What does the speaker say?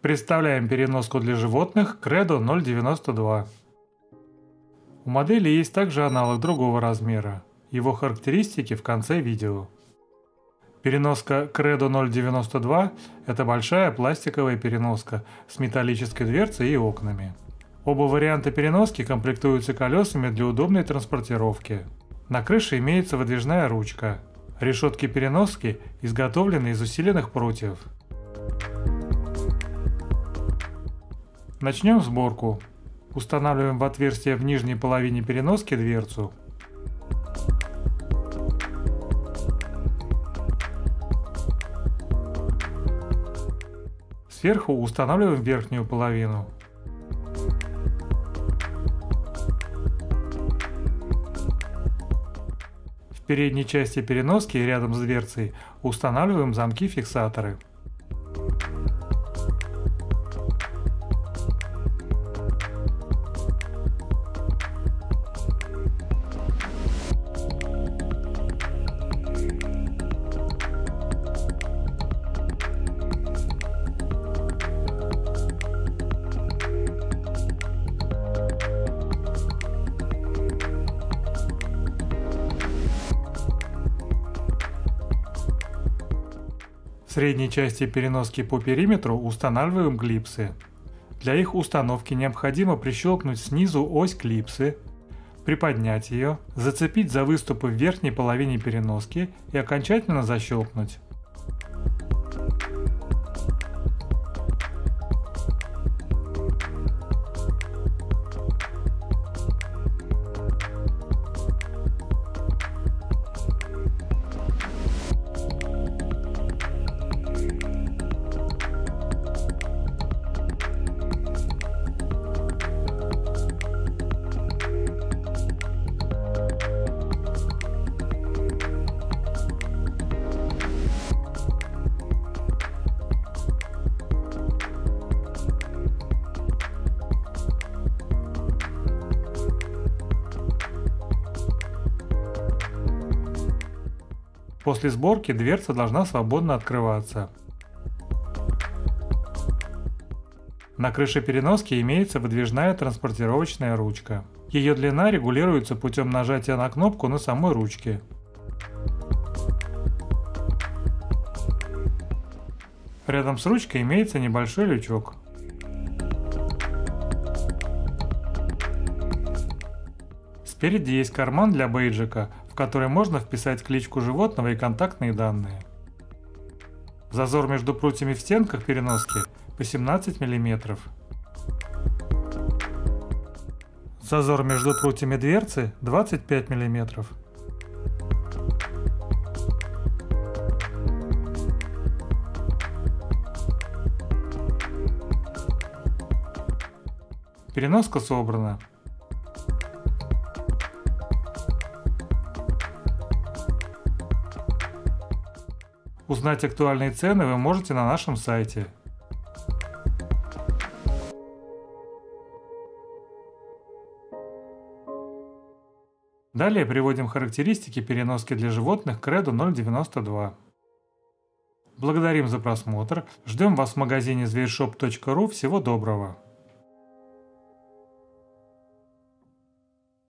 Представляем переноску для животных Credo 092. У модели есть также аналог другого размера. Его характеристики в конце видео. Переноска Credo 092 – это большая пластиковая переноска с металлической дверцей и окнами. Оба варианта переноски комплектуются колесами для удобной транспортировки. На крыше имеется выдвижная ручка. Решетки переноски изготовлены из усиленных прутьев. Начнем сборку. Устанавливаем в отверстие в нижней половине переноски дверцу. Сверху устанавливаем верхнюю половину. В передней части переноски рядом с дверцей устанавливаем замки-фиксаторы. В средней части переноски по периметру устанавливаем клипсы. Для их установки необходимо прищелкнуть снизу ось клипсы, приподнять ее, зацепить за выступы в верхней половине переноски и окончательно защелкнуть. После сборки дверца должна свободно открываться. На крыше переноски имеется выдвижная транспортировочная ручка. Ее длина регулируется путем нажатия на кнопку на самой ручке. Рядом с ручкой имеется небольшой лючок. Спереди есть карман для бейджика, который можно вписать кличку животного и контактные данные. Зазор между прутьями в стенках переноски 18 мм. Зазор между прутьями дверцы 25 мм. Переноска собрана. Узнать актуальные цены вы можете на нашем сайте. Далее приводим характеристики переноски для животных Credo 092. Благодарим за просмотр, ждем вас в магазине зверьшоп.ру, всего доброго!